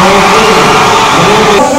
Amém.